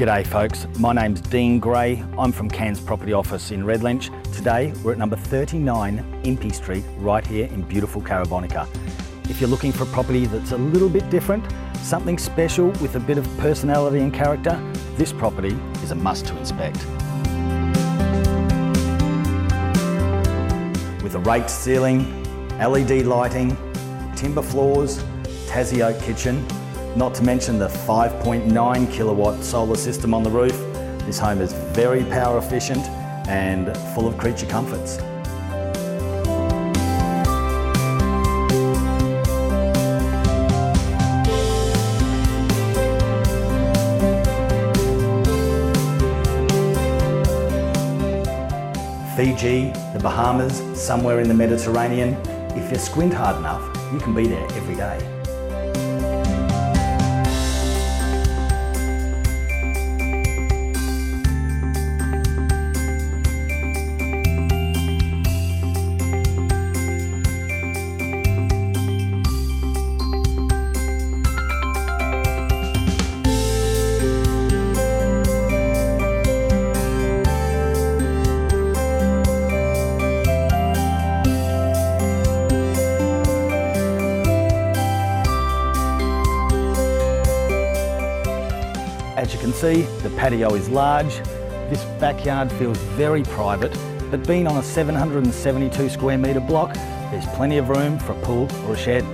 G'day folks, my name's Dean Gray. I'm from Cairns Property Office in Redlinch. Today we're at number 39 Impey Street right here in beautiful Caravonica. If you're looking for a property that's a little bit different, something special with a bit of personality and character, this property is a must to inspect. With a raked ceiling, LED lighting, timber floors, Tassie oak kitchen, not to mention the 5.9 kilowatt solar system on the roof. This home is very power efficient and full of creature comforts. Fiji, the Bahamas, somewhere in the Mediterranean. If you squint hard enough, you can be there every day. As you can see, the patio is large. This backyard feels very private, but being on a 772 square metre block, there's plenty of room for a pool or a shed.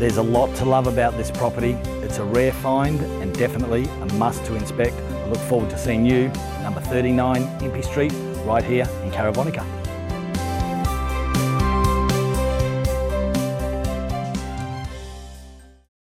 There's a lot to love about this property. It's a rare find and definitely a must to inspect. I look forward to seeing you, number 39 Impey Street, right here in Caravonica.